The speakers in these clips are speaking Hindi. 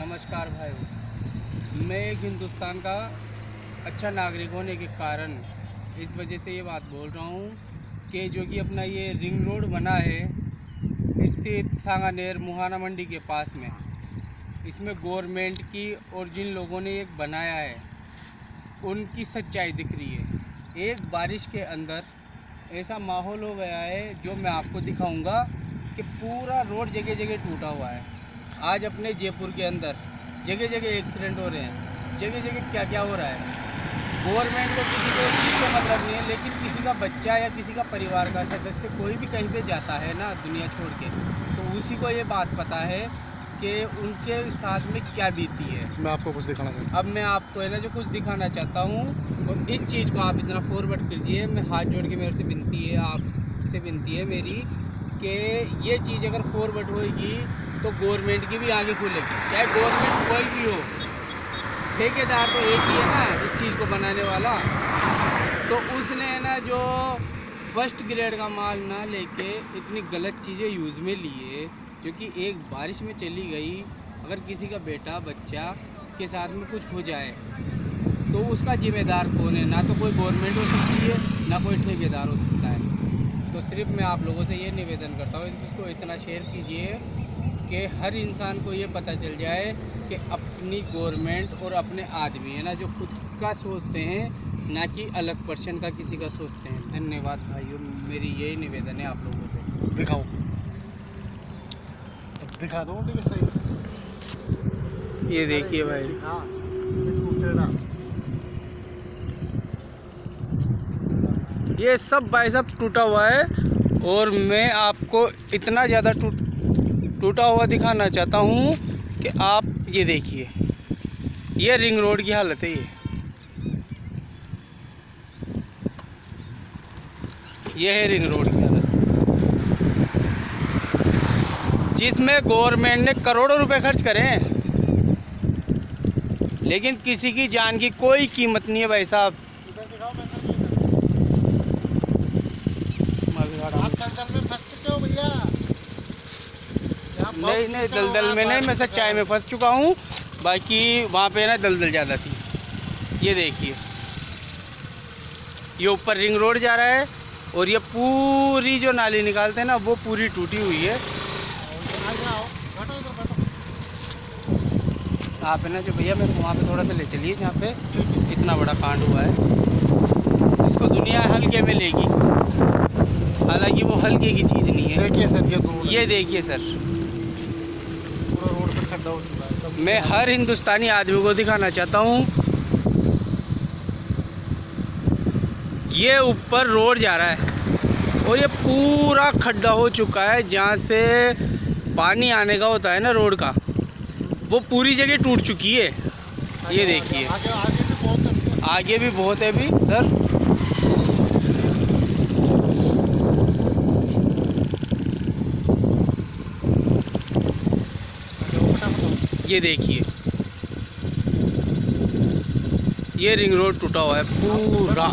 नमस्कार भाई। मैं एक हिंदुस्तान का अच्छा नागरिक होने के कारण इस वजह से ये बात बोल रहा हूँ कि जो कि अपना ये रिंग रोड बना है, स्थित सांगानेर मुहाना मंडी के पास में। इसमें गवर्नमेंट की और जिन लोगों ने एक बनाया है, उनकी सच्चाई दिख रही है। एक बारिश के अंदर ऐसा माहौल हो गया है, जो मैं आपको दिखाऊँगा कि पूरा रोड जगह जगह टूटा हुआ है। आज अपने जयपुर के अंदर जगह जगह एक्सीडेंट हो रहे हैं। जगह जगह क्या क्या हो रहा है? गवर्नमेंट को किसी को चीज़ का मतलब नहीं है लेकिन किसी का बच्चा या किसी का परिवार का सदस्य कोई भी कहीं पे जाता है ना दुनिया छोड़ के तो उसी को ये बात पता है कि उनके साथ में क्या बीती है। मैं आपको कुछ दिखाना चाहता अब मैं आपको है ना जो कुछ दिखाना चाहता हूँ और इस चीज़ को आप इतना फॉरवर्ड कीजिए मैं हाथ जोड़ के मेरे से विनती है आपसे विनती है मेरी कि ये चीज़ अगर फॉरवर्ड होएगी तो गवर्नमेंट की भी आगे खुलेगी चाहे गवर्नमेंट कोई भी हो, ठेकेदार तो एक ही है ना इस चीज़ को बनाने वाला। तो उसने ना जो फ़र्स्ट ग्रेड का माल ना लेके इतनी गलत चीज़ें यूज़ में लिए, क्योंकि एक बारिश में चली गई, अगर किसी का बेटा, बच्चा के साथ में कुछ हो जाए तो उसका जिम्मेदार कौन है? ना तो कोई गवर्नमेंट हो सकती है, ना कोई ठेकेदार हो सकता तो सिर्फ़ मैं आप लोगों से ये निवेदन करता हूँ इसको इतना शेयर कीजिए कि हर इंसान को ये पता चल जाए कि अपनी गवर्नमेंट और अपने आदमी है ना जो खुद का सोचते हैं ना कि अलग पर्सन का किसी का सोचते हैं। धन्यवाद भाइयों मेरी यही निवेदन है आप लोगों से। दिखाओ। दिखा दो सही से। ये देखिए भाई। दिखा। ये सब भाई साहब टूटा हुआ है और मैं आपको इतना ज़्यादा टूट, टूटा हुआ दिखाना चाहता हूँ कि आप ये देखिए। ये रिंग रोड की हालत है ये। ये है रिंग रोड की हालत। जिसमें गवर्नमेंट ने करोड़ों रुपए खर्च करे हैं। लेकिन किसी की जान की कोई कीमत नहीं है भाई साहब इधर दिखाओ मैं सर आप दलदल में फंस चुके हो भैया यहाँ बहुत नहीं नहीं दलदल वहाँ में नहीं मैं सच्चाई में फंस चुका हूँ। बाकी वहाँ पे ना दलदल ज़्यादा थी। ये देखिए। ये ऊपर रिंग रोड जा रहा है और ये पूरी जो नाली निकालते हैं ना वो पूरी टूटी हुई है। आप है ना जो भैया मेरे को वहाँ पे थोड़ा सा ले चलिए जहाँ पे इतना बड़ा कांड हुआ है। इसको दुनिया हल्के में लेगी। हालाँकि वो हल्के की चीज़ नहीं है। देखिए सर ये ये देखिए सर। मैं हर हिंदुस्तानी आदमी को दिखाना चाहता हूँ। ये ऊपर रोड जा रहा है और ये पूरा खड्डा हो चुका है, जहाँ से पानी आने का होता है ना रोड का। वो पूरी जगह टूट चुकी है। ये देखिए। आगे। आगे भी बहुत है अभी, सर। ये देखिए। ये रिंग रोड टूटा हुआ है, पूरा।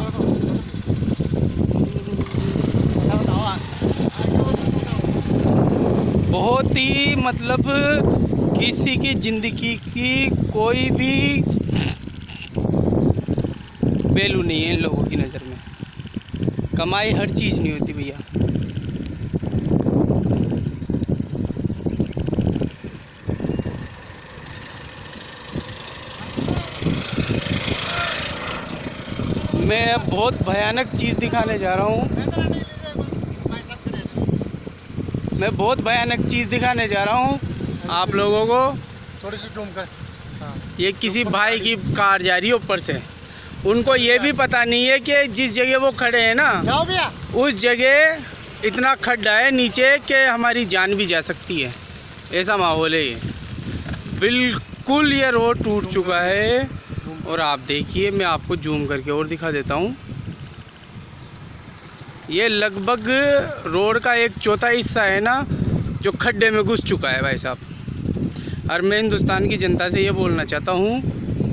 बहुत ही मतलब किसी की ज़िंदगी की कोई भी वैल्यू नहीं है इन लोगों की नज़र में। कमाई हर चीज़ नहीं होती भैया। मैं अब बहुत भयानक चीज़ दिखाने जा रहा हूँ। हैं। मैं बहुत भयानक चीज़ दिखाने जा रहा हूँ आप लोगों को। थोड़ी सी जूम कर। हाँ। ये किसी भाई की कार जा रही है ऊपर से। उनको ये भी पता नहीं है कि जिस जगह वो खड़े हैं ना उस जगह इतना खड्डा है नीचे कि हमारी जान भी जा सकती है। ऐसा माहौल है ये। बिल्कुल ये रोड टूट चुका है। और आप देखिए, मैं आपको जूम करके और दिखा देता हूँ। ये लगभग रोड का एक चौथा हिस्सा है ना, जो खड्डे में घुस चुका है भाई साहब। और मैं हिंदुस्तान की जनता से ये बोलना चाहता हूँ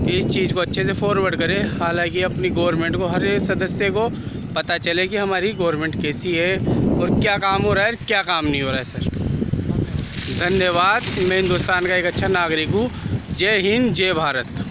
कि इस चीज़ को अच्छे से फॉरवर्ड करें। हालाँकि अपनी गवर्नमेंट को, हर सदस्य को पता चले कि हमारी गवर्नमेंट कैसी है और क्या काम हो रहा है क्या काम नहीं हो रहा है, सर। धन्यवाद। मैं हिंदुस्तान का एक अच्छा नागरिक हूँ। जय हिंद, जय भारत।